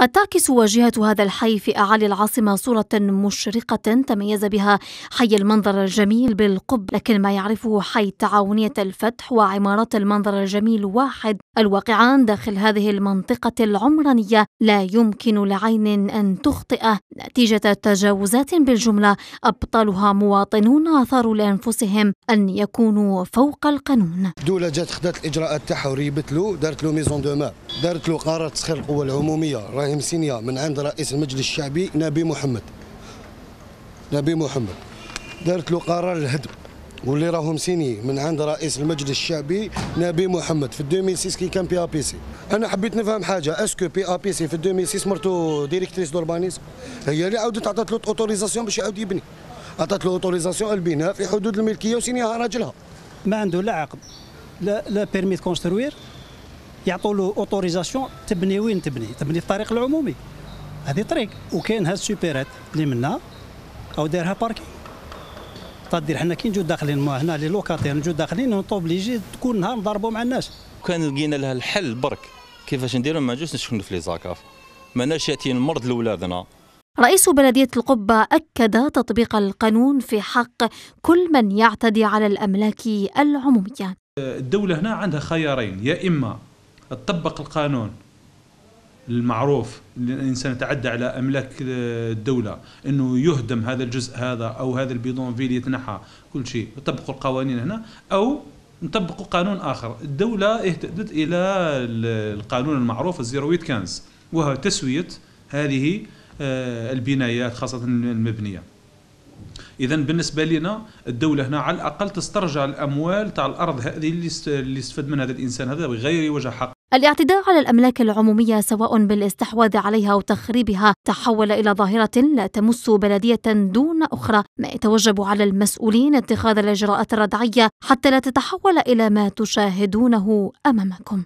قد تعكس واجهة هذا الحي في أعالي العاصمة صورة مشرقة تميز بها حي المنظر الجميل بالقبة لكن ما يعرفه حي تعاونية الفتح وعمارات المنظر الجميل واحد. الواقعان داخل هذه المنطقة العمرانية لا يمكن لعين أن تخطئه. نتيجة تجاوزات بالجملة أبطالها مواطنون آثروا لأنفسهم أن يكونوا فوق القانون. دولة جات خدات الإجراءات تاعها وريبت له دارت له mise en de دارت له قرار تسخير القوة العمومية راهي مسينية من عند رئيس المجلس الشعبي نبي محمد. نبي محمد. دارت له قرار الهدم واللي راهم signé من عند رئيس المجلس الشعبي نبي محمد في 2006 كي كان PAPC. أنا حبيت نفهم حاجة est-ce que PAPC في 2006 مرتو directrice d'urbanisme؟ هي اللي عاودت عطات له autorisation باش يعاود يبني. عطات له autorisation البناء في حدود الملكية وسينيها راجلها. ما عنده لا عقد لا لا permis construire يعطوا له autorisation تبني وين تبني؟ تبني في الطريق العمومي. هذه طريق. وكاين هاد ال supérette اللي منا أو دارها parking تدير حنا كي نجو داخلين هنا les locataires نجو داخلين obligé تكون نهار نضربوا مع الناس. كان لقينا لها الحل برك. كيفاش نديروا ما نجوش نسكنوا في les caves. ماناش ياتي المرض لاولادنا رئيس بلدية القبة أكد تطبيق القانون في حق كل من يعتدي على الأملاك العمومية الدولة هنا عندها خيارين يا إما تطبق القانون المعروف الإنسان يتعدى على أملاك الدولة إنه يهدم هذا الجزء هذا أو هذا البيضون فيل يتنحى كل شيء. يطبقوا القوانين هنا أو نطبقوا قانون آخر. الدولة اهتدت إلى القانون المعروف الزيرويت كانز وهو تسوية هذه آه، البنايات خاصة المبنية. اذا بالنسبة لنا الدولة هنا على الأقل تسترجع الأموال تاع الأرض هذه اللي استفاد منها هذا الإنسان هذا بغير وجه حق. الاعتداء على الأملاك العمومية سواء بالاستحواذ عليها أو تخريبها تحول إلى ظاهرة لا تمس بلدية دون أخرى ما يتوجب على المسؤولين اتخاذ الإجراءات الردعية حتى لا تتحول إلى ما تشاهدونه أمامكم.